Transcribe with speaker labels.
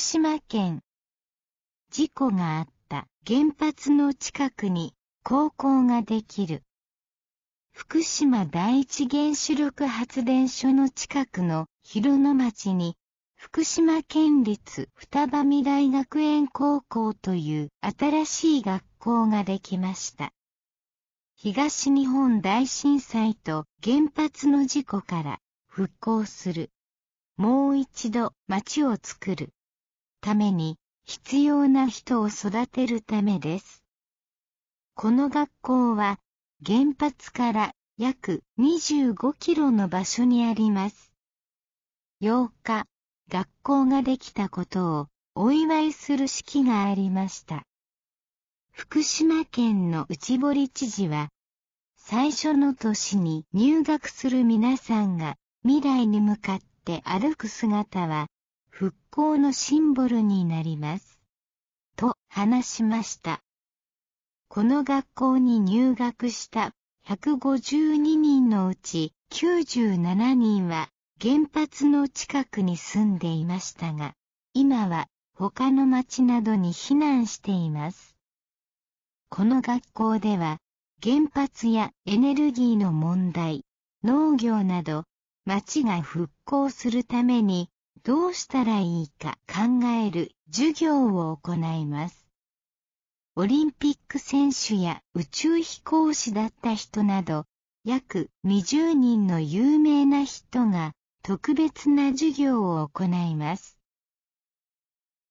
Speaker 1: 福島県。事故があった原発の近くに高校ができる。福島第一原子力発電所の近くの広野町に福島県立双葉未来学園高校という新しい学校ができました。東日本大震災と原発の事故から復興する。もう一度町を作る。ために必要な人を育てるためです。この学校は原発から約25キロの場所にあります。8日、学校ができたことをお祝いする式がありました。福島県の内堀知事は、最初の年に入学する皆さんが未来に向かって歩く姿は復興のシンボルになります。と話しました。この学校に入学した152人のうち97人は原発の近くに住んでいましたが、今は他の町などに避難しています。この学校では原発やエネルギーの問題、農業など町が復興するためにどうしたらいいか考える授業を行います。オリンピック選手や宇宙飛行士だった人など約20人の有名な人が特別な授業を行います。